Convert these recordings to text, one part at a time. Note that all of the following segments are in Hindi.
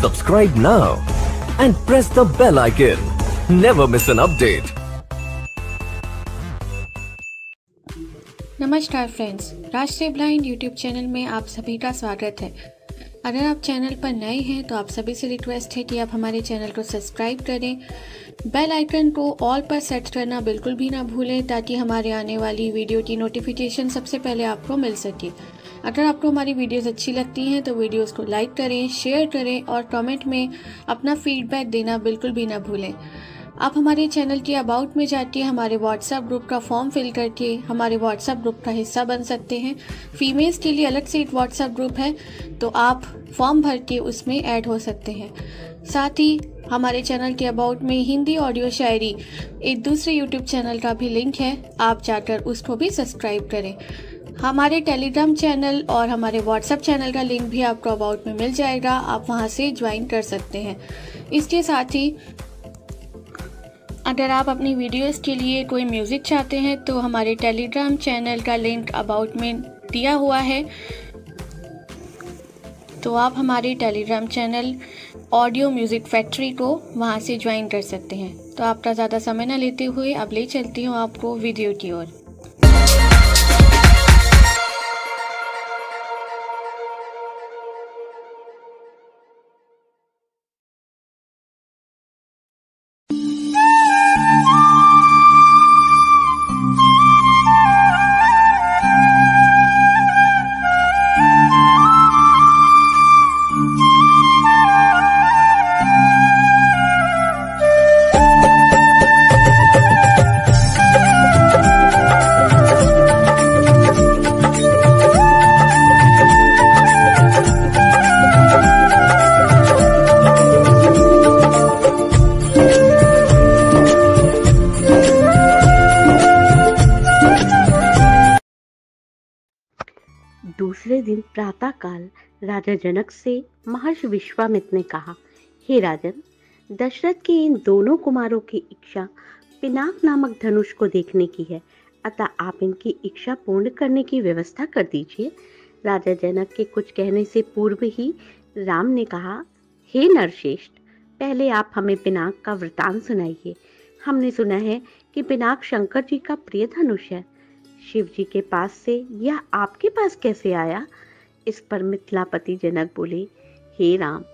Subscribe now and press the bell icon. Never miss an update. नमस्कार फ्रेंड्स राष्ट्रीय ब्लाइंड यूट्यूब चैनल में आप सभी का स्वागत है अगर आप चैनल पर नए हैं तो आप सभी से रिक्वेस्ट है कि आप हमारे चैनल को सब्सक्राइब करें बेल आइकन को ऑल पर सेट करना बिल्कुल भी ना भूलें, ताकि हमारे आने वाली वीडियो की नोटिफिकेशन सबसे पहले आपको मिल सके अगर आपको हमारी वीडियोस अच्छी लगती हैं तो वीडियोस को लाइक करें, शेयर करें और कमेंट में अपना फीडबैक देना बिल्कुल भी ना भूलें। आप हमारे चैनल के अबाउट में जाके हमारे व्हाट्सएप ग्रुप का फॉर्म फिल करके हमारे व्हाट्सएप ग्रुप का हिस्सा बन सकते हैं। फीमेल्स के लिए अलग से एक व्हाट्सएप ग्रुप है तो आप फॉर्म भर के उसमें ऐड हो सकते हैं। साथ ही हमारे चैनल के अबाउट में हिंदी ऑडियो शायरी, एक दूसरे यूट्यूब चैनल का भी लिंक है, आप जाकर उसको भी सब्सक्राइब करें। हमारे टेलीग्राम चैनल और हमारे व्हाट्सएप चैनल का लिंक भी आपको अबाउट में मिल जाएगा। आप वहाँ से ज्वाइन कर सकते हैं। इसके साथ ही, अगर आप अपनी वीडियोस के लिए कोई म्यूज़िक चाहते हैं तो हमारे टेलीग्राम चैनल का लिंक अबाउट में दिया हुआ है। तो आप हमारे Telegram channel audio music factory को वहाँ से ज्वाइन कर सकते हैं। तो आपका ज़्यादा समय ना लेते हुए अब ले चलती हूँ आपको वीडियो की ओर। दूसरे दिन प्रातःकाल राजा जनक से महर्षि विश्वामित्र ने कहा, हे राजन, दशरथ के इन दोनों कुमारों की इच्छा पिनाक नामक धनुष को देखने की है। अतः आप इनकी इच्छा पूर्ण करने की व्यवस्था कर दीजिए। राजा जनक के कुछ कहने से पूर्व ही राम ने कहा, हे नरश्रेष्ठ, पहले आप हमें पिनाक का वृतांत सुनाइए। हमने सुना है कि पिनाक शंकर जी का प्रिय धनुष है। शिव जी के पास से, यह आपके पास कैसे आया? इस पर मिथिलापति जनक बोले, हे राम,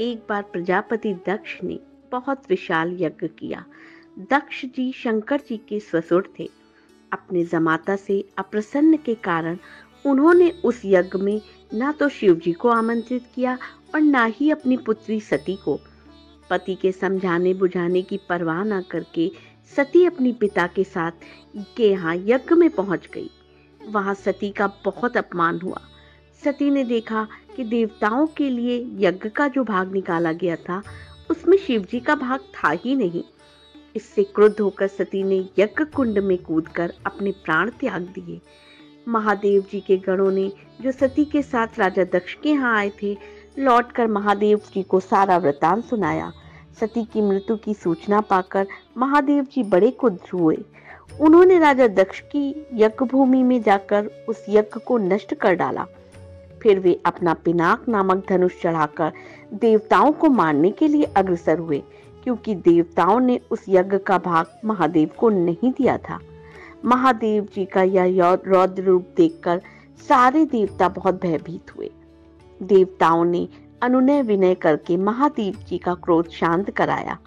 एक बार प्रजापति दक्ष ने बहुत विशाल यज्ञ किया। दक्ष जी शंकर जी के स्वसुर थे। अपने जमाता से अप्रसन्न के कारण उन्होंने उस यज्ञ में ना तो शिव जी को आमंत्रित किया और ना ही अपनी पुत्री सती को। पति के समझाने बुझाने की परवाह न करके सती अपनी पिता के साथ के यहाँ यज्ञ में पहुँच गई। वहाँ सती का बहुत अपमान हुआ। सती ने देखा कि देवताओं के लिए यज्ञ का जो भाग निकाला गया था, उसमें शिव जी का भाग था ही नहीं। इससे क्रुद्ध होकर सती ने यज्ञ कुंड में कूदकर अपने प्राण त्याग दिए। महादेव जी के गणों ने जो सती के साथ राजा दक्ष के यहाँ आए थे, लौटकर महादेव जी को सारा वृतांत सुनाया। सती की मृत्यु की सूचना पाकर महादेव जी बड़े क्रुद्ध हुए। उन्होंने राजा दक्ष की यज्ञ भूमि में जाकर उस यज्ञ को नष्ट कर डाला। फिर वे अपना पिनाक नामक धनुष चढ़ाकर देवताओं को मारने के लिए अग्रसर हुए, क्योंकि देवताओं ने उस यज्ञ का भाग महादेव को नहीं दिया था। महादेव जी का यह रौद्र रूप देखकर सारे देवता बहुत भयभीत हुए। देवताओं ने अनुनय विनय करके महादेव जी का क्रोध शांत कराया।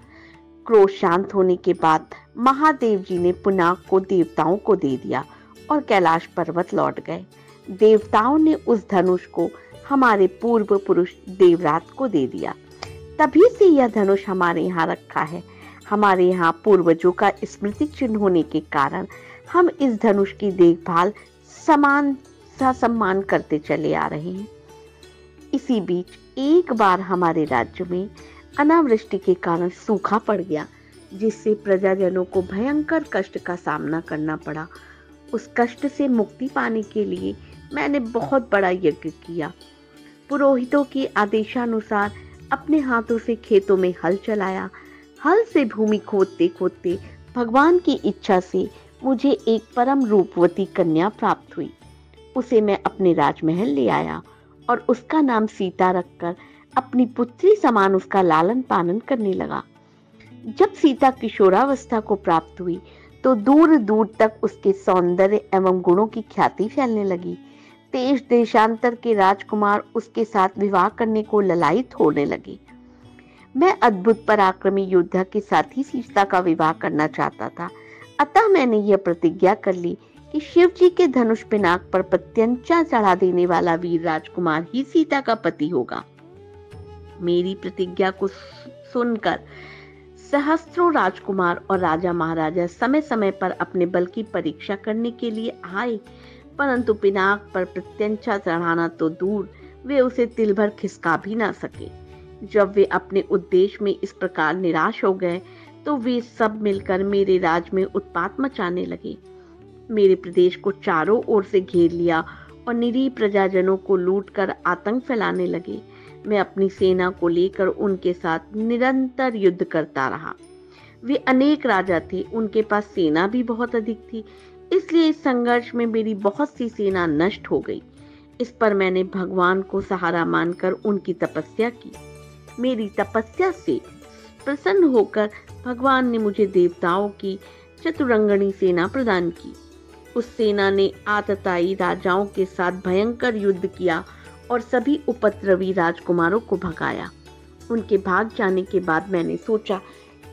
क्रोध शांत होने के बाद महादेव जी ने पुनाक को देवताओं को दे दिया और कैलाश पर्वत लौट गए। देवताओं ने उस धनुष को हमारे पूर्व पुरुष देवरात को दे दिया। तभी से यह धनुष हमारे यहाँ रखा है। हमारे यहाँ पूर्वजों का स्मृति चिन्ह होने के कारण हम इस धनुष की देखभाल समान सा सम्मान करते चले आ रहे हैं। इसी बीच एक बार हमारे राज्य में अनावृष्टि के कारण सूखा पड़ गया, जिससे प्रजाजनों को भयंकर कष्ट का सामना करना पड़ा। उस कष्ट से मुक्ति पाने के लिए मैंने बहुत बड़ा यज्ञ किया। पुरोहितों के आदेशानुसार अपने हाथों से खेतों में हल चलाया। हल से भूमि खोदते खोदते भगवान की इच्छा से मुझे एक परम रूपवती कन्या प्राप्त हुई। उसे मैं अपने राजमहल ले आया। और उसका नाम सीता रखकर अपनी पुत्री समान उसका लालन पालन करने लगा। जब सीता किशोरावस्था को प्राप्त हुई तो दूर दूर तक उसके सौंदर्य एवं गुणों की ख्याति फैलने लगी। देश देशांतर के राजकुमार उसके साथ विवाह करने को ललायित होने लगे। मैं अद्भुत पराक्रमी योद्धा के साथ ही सीता का विवाह करना चाहता था। अतः मैंने यह प्रतिज्ञा कर ली कि शिव जी के धनुष पिनाक पर प्रत्यंचा चढ़ा देने वाला वीर राजकुमार ही सीता का पति होगा। मेरी प्रतिज्ञा को सुनकर सहस्त्रों राजकुमार और राजा महाराजा समय समय पर अपने बल की परीक्षा करने के लिए आए, परंतु पिनाक पर प्रत्यंचा चढ़ाना तो दूर, वे उसे तिल भर खिसका भी ना सके। जब वे अपने उद्देश्य में इस प्रकार निराश हो गए तो वे सब मिलकर मेरे राज में उत्पात मचाने लगे। मेरे प्रदेश को चारों ओर से घेर लिया और निरीह प्रजाजनों को लूटकर आतंक फैलाने लगे। मैं अपनी सेना को लेकर उनके साथ निरंतर युद्ध करता रहा। वे अनेक राजा थे, उनके पास सेना भी बहुत अधिक थी, इसलिए इस संघर्ष में मेरी बहुत सी सेना नष्ट हो गई। इस पर मैंने भगवान को सहारा मानकर उनकी तपस्या की। मेरी तपस्या से प्रसन्न होकर भगवान ने मुझे देवताओं की चतुरंगणी सेना प्रदान की। उस सेना ने आतताई राजाओं के साथ भयंकर युद्ध किया और सभी उपद्रवी राजकुमारों को भगाया। उनके भाग जाने के बाद मैंने सोचा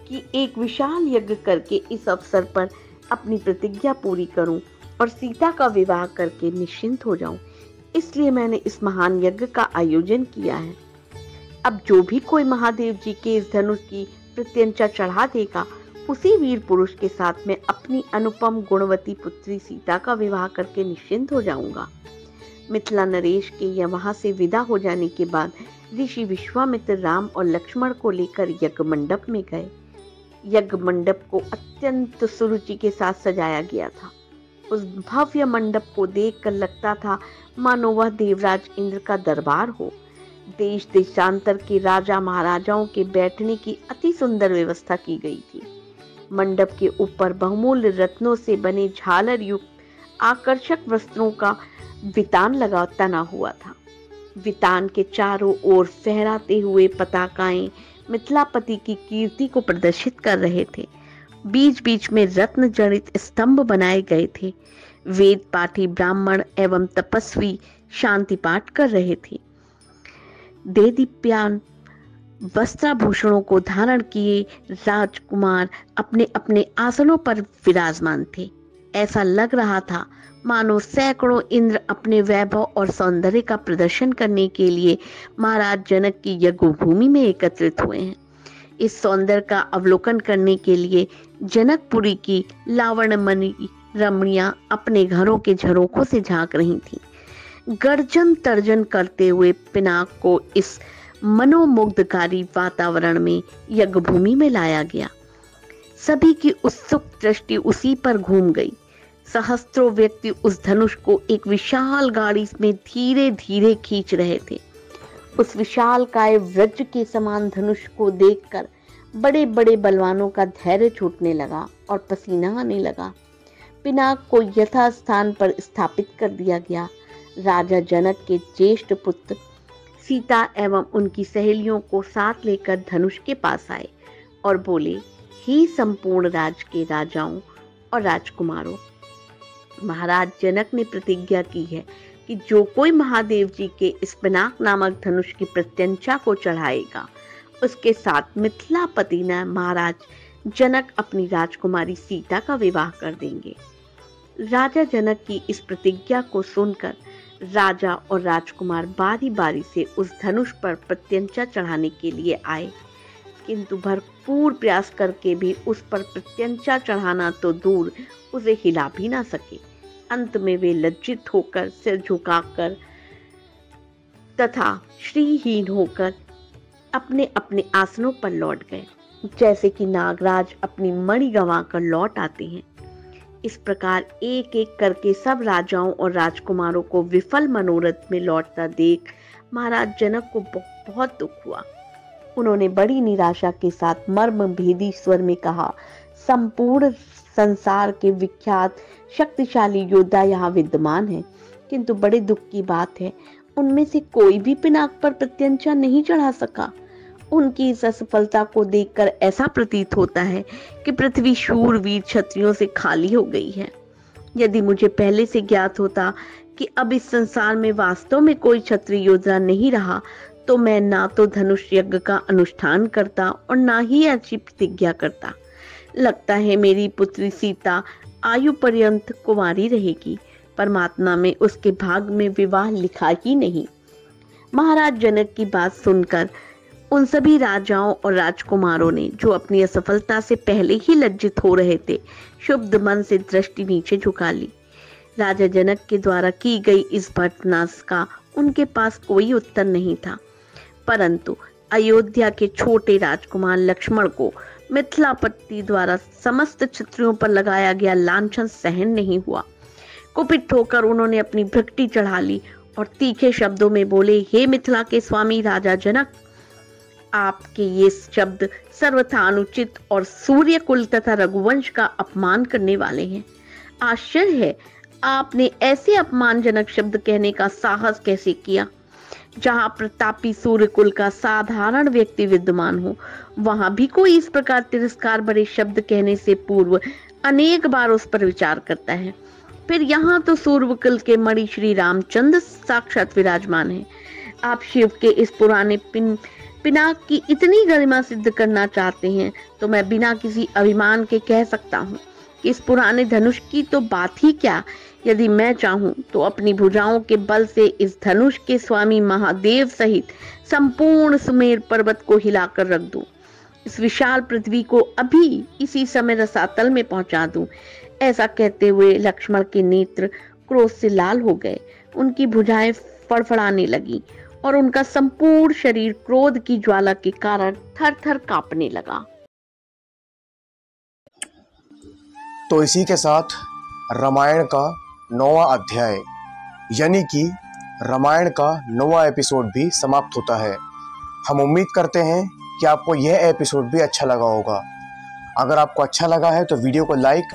कि एक विशाल यज्ञ करके इस अवसर पर अपनी प्रतिज्ञा पूरी करूँ और सीता का विवाह करके निश्चिंत हो जाऊँ। इसलिए मैंने इस महान यज्ञ का आयोजन किया है। अब जो भी कोई महादेव जी के इस धनुष की प्रत्यंचा चढ़ा देगा उसी वीर पुरुष के साथ मैं अपनी अनुपम गुणवती पुत्री सीता का विवाह करके निश्चिंत हो जाऊँगा। मिथिला नरेश के या वहाँ से विदा हो जाने के बाद ऋषि विश्वामित्र राम और लक्ष्मण को लेकर यज्ञ मंडप में गए। यज्ञ मंडप को अत्यंत सुरुचि के साथ सजाया गया था। उस भव्य मंडप को देखकर लगता था, मानो वह देवराज इंद्र का दरबार हो। देश देशांतर के राजा महाराजाओं के बैठने की अति सुंदर व्यवस्था की गई थी। मंडप के ऊपर बहुमूल्य रत्नों से बने झालर युक्त आकर्षक वस्त्रों का वितान लगा तना हुआ था। वितान के चारों ओर फहराते हुए पताकाएँ मिथिलापति की कीर्ति को प्रदर्शित कर रहे थे। बीच बीच में रत्न जड़ित स्तंभ बनाए गए थे। वेद पाठी ब्राह्मण एवं तपस्वी शांति पाठ कर रहे थे। देदीप्यान वस्त्राभूषणों को धारण किए राजकुमार अपने अपने आसनों पर विराजमान थे। ऐसा लग रहा था, मानो सैकड़ों इंद्र अपने वैभव और सौंदर्य का प्रदर्शन करने के लिए महाराज जनक की यज्ञभूमि में एकत्रित हुए हैं। इस सौंदर्य का अवलोकन करने के लिए जनकपुरी की लावणमणि रमणिया अपने घरों के झरोखों से झाँक रही थी। गर्जन तर्जन करते हुए पिनाक को इस मनोमुग्धकारी वातावरण में यज्ञभूमि में लाया गया। सभी की उत्सुक दृष्टि उसी पर घूम गई। सहस्त्रों व्यक्ति उस धनुष को एक विशाल गाड़ी में धीरे धीरे खींच रहे थे। उस विशाल काय व्रज के समान धनुष को देखकर बड़े बड़े बलवानों का धैर्य छूटने लगा और पसीना आने लगा। पिनाक को यथा स्थान पर स्थापित कर दिया गया। राजा जनक के ज्येष्ठ पुत्र सीता एवं उनकी सहेलियों को साथ लेकर धनुष के पास आए और बोले, ही संपूर्ण राज के राजाओं और राजकुमारों, महाराज जनक ने प्रतिज्ञा की है कि जो कोई महादेव जी के इस पिनाक नामक धनुष की प्रत्यंचा को चढ़ाएगा, उसके साथ मिथिलापति न महाराज जनक अपनी राजकुमारी सीता का विवाह कर देंगे। राजा जनक की इस प्रतिज्ञा को सुनकर राजा और राजकुमार बारी बारी से उस धनुष पर प्रत्यंचा चढ़ाने के लिए आए। किंतु भरपूर प्रयास करके भी उस पर प्रत्यंचा चढ़ाना तो दूर उसे हिला भी ना सके। अंत में वे लज्जित होकर सिर झुकाकर तथा श्रीहीन होकर अपने अपने आसनों पर लौट गए। जैसे कि नागराज अपनी मणि गंवाकर लौट आते हैं। इस प्रकार एक एक करके सब राजाओं और राजकुमारों को विफल मनोरथ में लौटता देख महाराज जनक को बहुत दुख हुआ। उन्होंने बड़ी निराशा के साथ मर्म भेदी स्वर में कहा, संपूर्ण संसार के विख्यात, शक्तिशाली योद्धा यहाँ विद्यमान है। किंतु बड़े दुख की बात है, उनमें से कोई भी पिनाक पर प्रत्यंचा नहीं चढ़ा सका। उनकी इस असफलता को देखकर ऐसा प्रतीत होता है कि पृथ्वी शूरवीर क्षत्रियों से खाली हो गई है। यदि मुझे पहले से ज्ञात होता कि अब इस संसार में वास्तव में कोई क्षत्रिय योद्धा नहीं रहा तो मैं ना तो धनुष यज्ञ का अनुष्ठान करता और ना ही ऐसी प्रतिज्ञा करता। लगता है मेरी पुत्री सीता आयु पर्यंत कुमारी रहेगी, परमात्मा में उसके भाग में विवाह लिखा ही नहीं। महाराज जनक की बात सुनकर उन सभी राजाओं और राजकुमारों ने, जो अपनी असफलता से पहले ही लज्जित हो रहे थे शुद्ध मन से दृष्टि नीचे झुका ली। राजा जनक के द्वारा की गई इस भटनाश का उनके पास कोई उत्तर नहीं था। परंतु अयोध्या के छोटे राजकुमार लक्ष्मण को मिथिलापति द्वारा समस्त क्षत्रियों पर लगाया गया लांछन सहन नहीं हुआ। कुपित होकर उन्होंने अपनी भक्ति चढ़ा ली और तीखे शब्दों में बोले, हे मिथिला के स्वामी राजा जनक आपके ये शब्द सर्वथा अनुचित और सूर्य कुल तथा रघुवंश का अपमान करने वाले हैं। आश्चर्य है, आपने ऐसे अपमानजनक शब्द कहने का साहस कैसे किया? जहाँ प्रतापी सूर्य कुल का साधारण व्यक्ति विद्यमान हो, वहाँ भी कोई इस प्रकार तिरस्कार भरे शब्द कहने से पूर्व अनेक बार उस पर विचार करता है। फिर यहाँ तो सूर्यकुल के मणि श्री रामचंद्र साक्षात विराजमान है। आप शिव के इस पुराने पिन पिनाक की इतनी गरिमा सिद्ध करना चाहते हैं तो मैं बिना किसी अभिमान के कह सकता हूँ कि इस पुराने धनुष की तो बात ही क्या। यदि मैं चाहूँ तो अपनी भुजाओं के बल से इस धनुष के स्वामी महादेव सहित संपूर्ण सुमेर पर्वत को हिलाकर रख दूँ। इस विशाल पृथ्वी को अभी इसी समय रसातल में पहुँचा दूँ। ऐसा कहते हुए लक्ष्मण के नेत्र क्रोध से लाल हो गए। उनकी भुजाएँ फड़फड़ाने लगी। और उनका संपूर्ण शरीर क्रोध की ज्वाला के कारण थर थर कांपने लगा। तो इसी के साथ रामायण का नौवा अध्याय, यानी कि रामायण का नौवा एपिसोड भी समाप्त होता है। हम उम्मीद करते हैं कि आपको यह एपिसोड भी अच्छा लगा होगा। अगर आपको अच्छा लगा है तो वीडियो को लाइक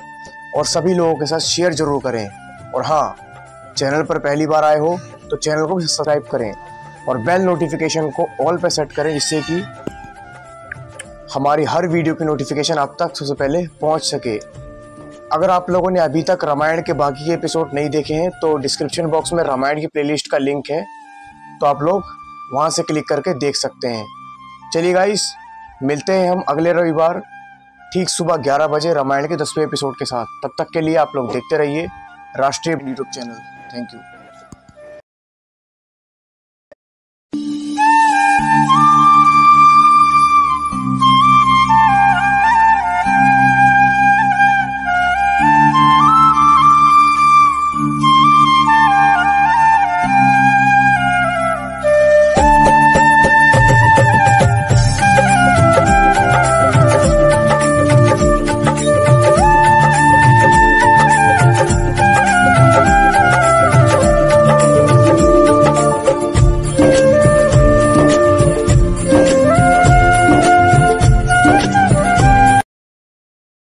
और सभी लोगों के साथ शेयर ज़रूर करें। और हाँ चैनल पर पहली बार आए हो तो चैनल को भी सब्सक्राइब करें। और बेल नोटिफिकेशन को ऑल पर सेट करें जिससे कि हमारी हर वीडियो की नोटिफिकेशन आप तक सबसे पहले पहुँच सके। अगर आप लोगों ने अभी तक रामायण के बाकी के एपिसोड नहीं देखे हैं तो डिस्क्रिप्शन बॉक्स में रामायण की प्लेलिस्ट का लिंक है। तो आप लोग वहाँ से क्लिक करके देख सकते हैं। चलिए गाइस मिलते हैं हम अगले रविवार, ठीक सुबह 11 बजे रामायण के दसवें एपिसोड के साथ। तब तक के लिए आप लोग देखते रहिए राष्ट्रीय यूट्यूब चैनल थैंक यू